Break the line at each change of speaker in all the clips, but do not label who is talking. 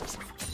First. Blue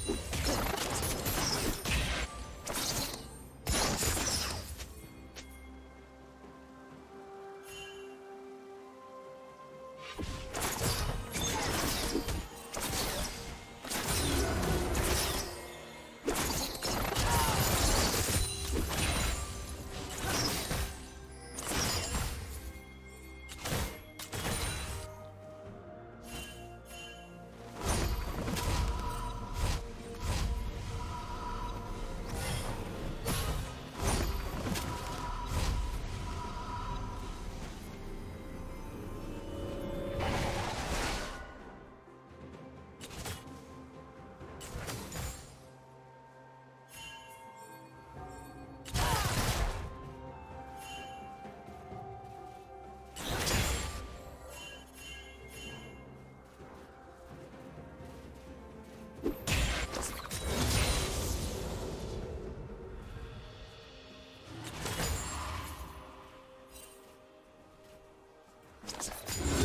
あ!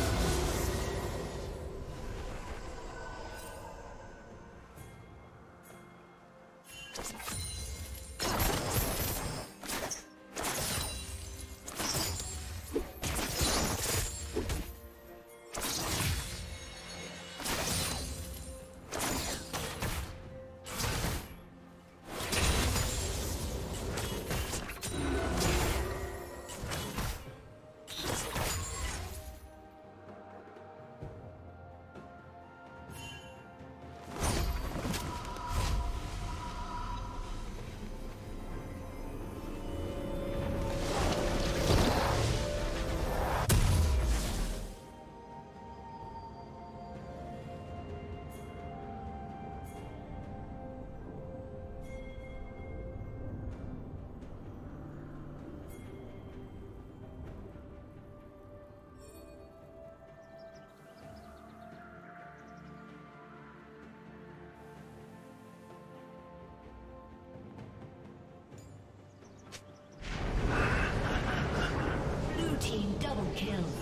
Kill.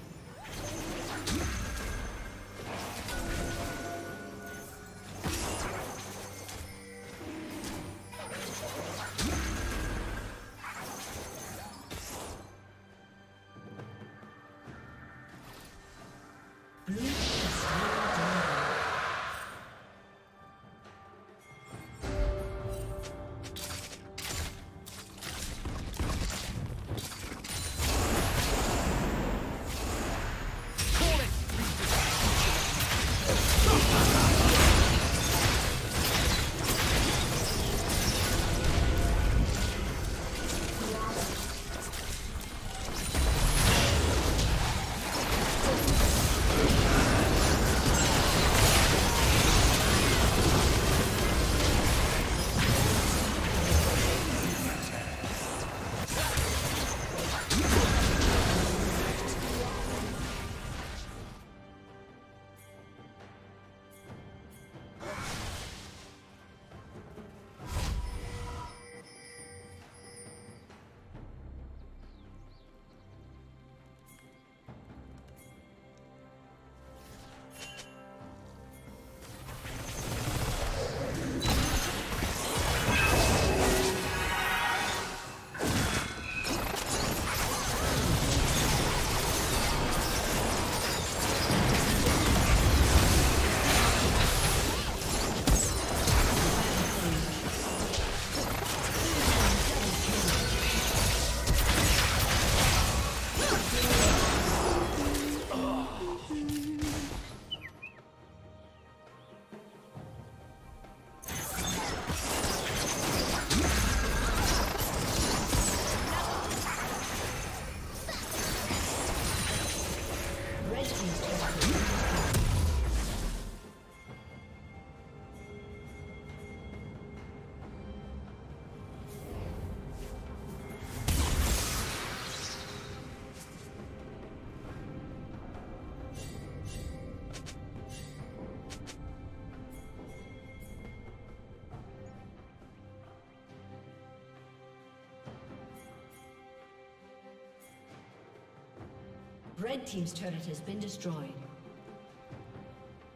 Red Team's turret has been destroyed.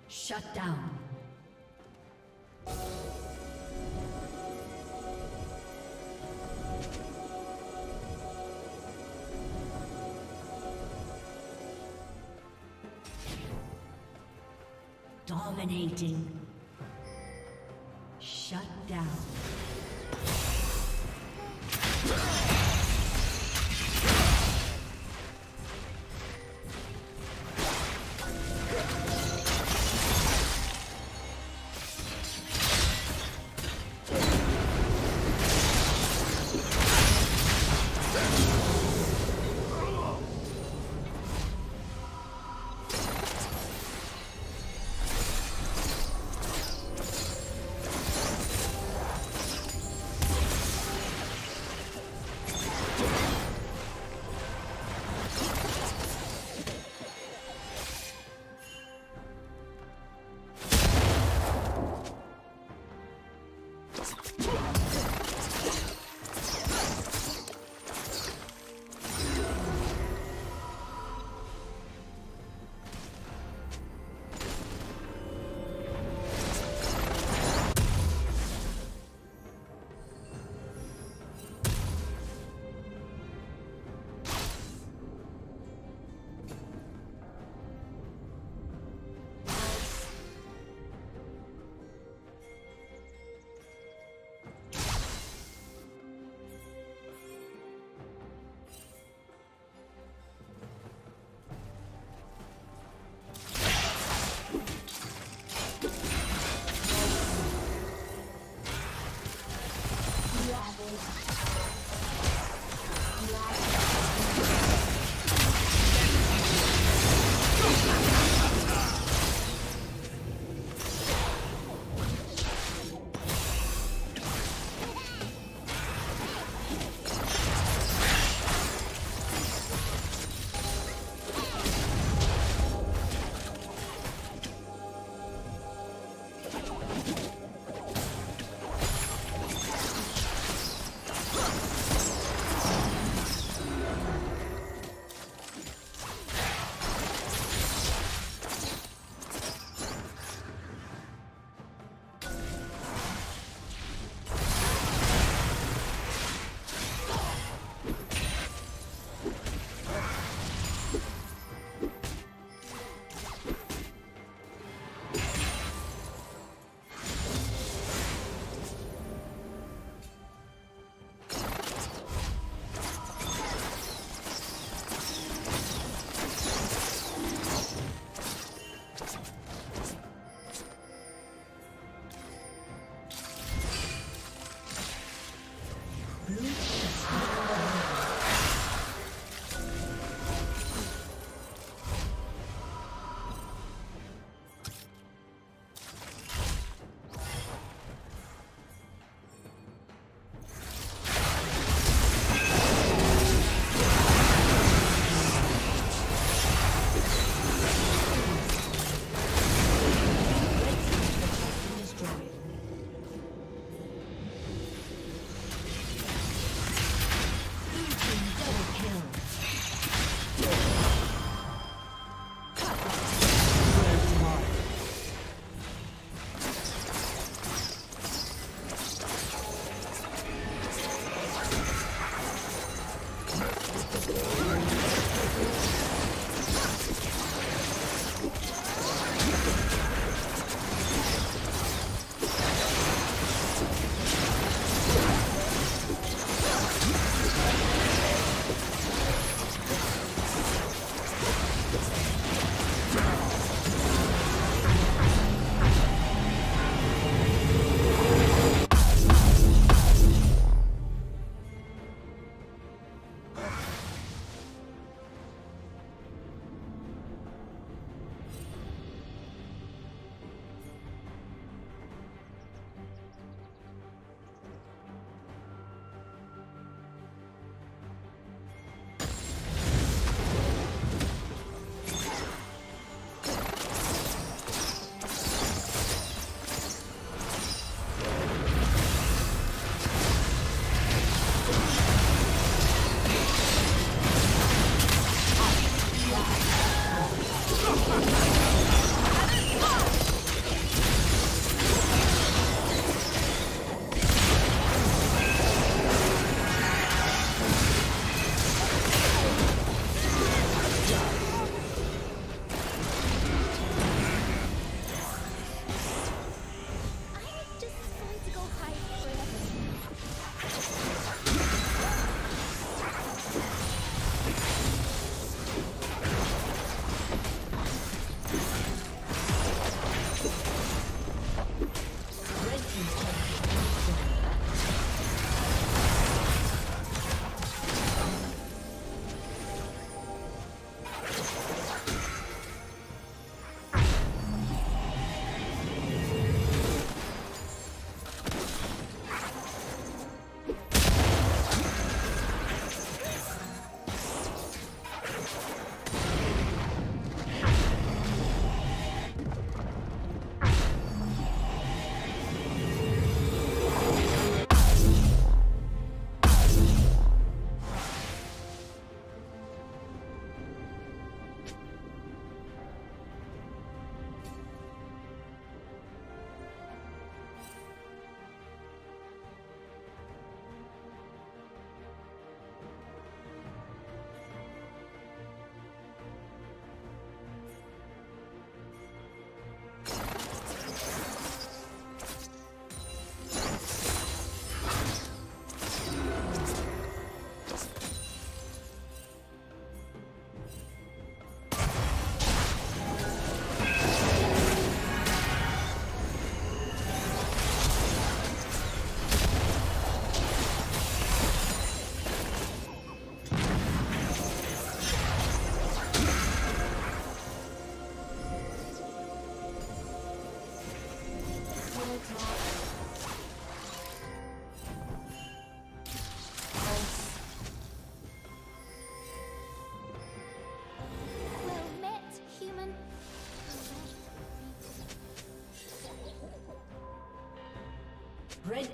Shut down. Dominating. Shut down.